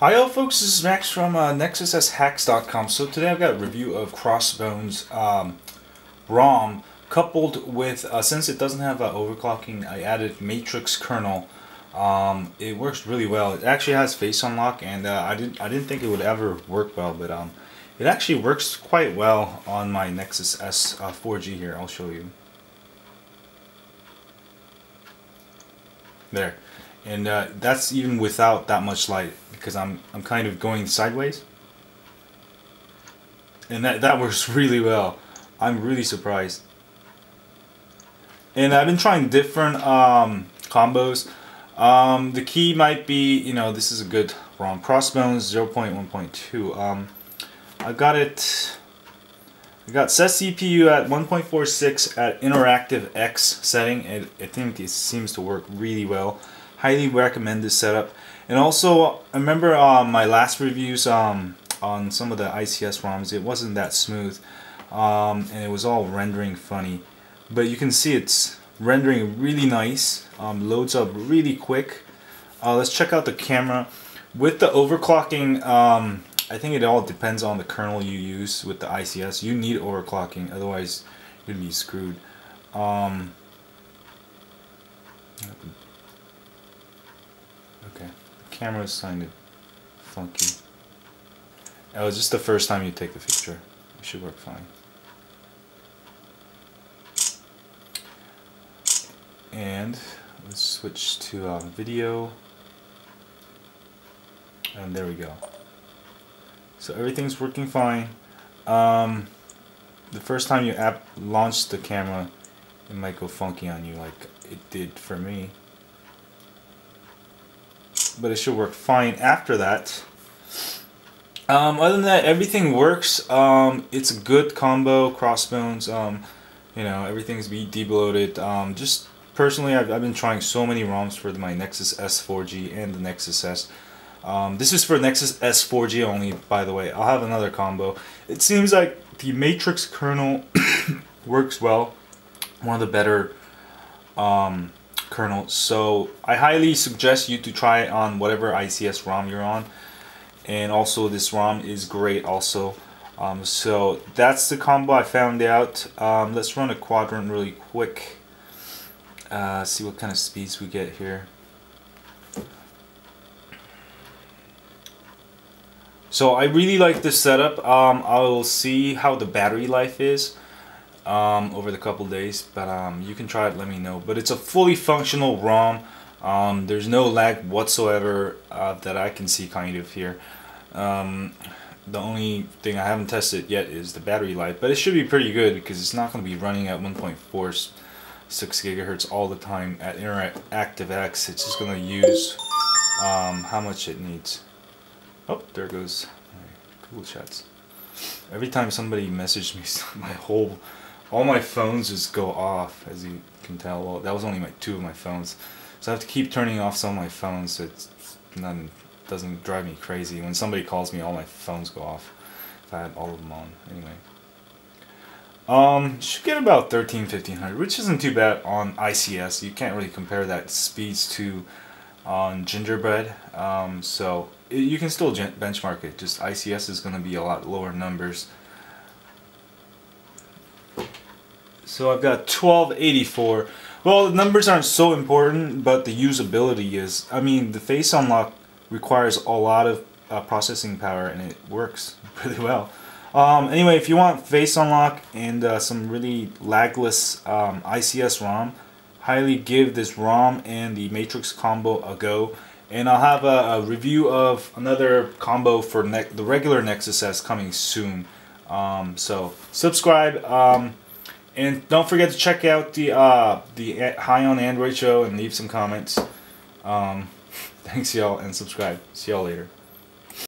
Hi all folks, this is Max from uh, NexusSHacks.com. So today I've got a review of Crossbones um, ROM coupled with, uh, since it doesn't have uh, overclocking, I added Matr1x kernel. Um, it works really well. It actually has face unlock and uh, I, didn't, I didn't think it would ever work well, but um, it actually works quite well on my Nexus S 4G uh, here. I'll show you. There. And uh, that's even without that much light because I'm I'm kind of going sideways. And that that works really well. I'm really surprised. And I've been trying different um, combos. Um, the key might be you know this is a good ROM. Crossbones 0.1.2 um, I got it I got set CPU at 1.46 at interactiveX setting and I think it seems to work really well highly recommend this setup. And also, I remember um, my last reviews um, on some of the ICS ROMs, it wasn't that smooth. Um, and it was all rendering funny. But you can see it's rendering really nice, um, loads up really quick. Uh, let's check out the camera. With the overclocking, um, I think it all depends on the kernel you use with the ICS. You need overclocking, otherwise you'd be screwed. Um, Okay, the camera's kind of funky. Oh, was just the first time you take the picture. It should work fine. And let's switch to um, video. And there we go. So everything's working fine. Um, the first time you app launch the camera, it might go funky on you like it did for me but it should work fine after that. Um, other than that, everything works. Um, it's a good combo, Crossbones. Um, you know, everything's be debloated. Um, just personally, I've, I've been trying so many ROMs for my Nexus S4G and the Nexus S. Um, this is for Nexus S4G only, by the way. I'll have another combo. It seems like the Matr1x kernel works well. One of the better um, kernel. So I highly suggest you to try it on whatever ICS ROM you're on. And also this ROM is great also. Um, so that's the combo I found out. Um, let's run a quadrant really quick. Uh, see what kind of speeds we get here. So I really like this setup. Um, I'll see how the battery life is um, over the couple days but um, you can try it let me know. But it's a fully functional ROM. Um, there's no lag whatsoever uh, that I can see kind of here. Um, the only thing I haven't tested yet is the battery life but it should be pretty good because it's not going to be running at 1.46 gigahertz all the time at interactiveX. It's just going to use um, how much it needs oh there goes my Google chats every time somebody messaged me my whole all my phones just go off, as you can tell. Well, that was only my two of my phones, so I have to keep turning off some of my phones so it doesn't drive me crazy. When somebody calls me, all my phones go off. If I had all of them on, anyway. Um, should get about 13, 1500, which isn't too bad on ICS. You can't really compare that speeds to on Gingerbread. Um, so it, you can still benchmark it. Just ICS is going to be a lot lower numbers. So I've got 1284. Well, the numbers aren't so important, but the usability is. I mean, the face unlock requires a lot of uh, processing power, and it works really well. Um, anyway, if you want face unlock and uh, some really lagless um, ICS ROM, highly give this ROM and the Matr1x combo a go. And I'll have a, a review of another combo for the regular Nexus S coming soon. Um, so subscribe. Um, and don't forget to check out the uh, the High on Android show and leave some comments. Um, thanks, y'all, and subscribe. See y'all later.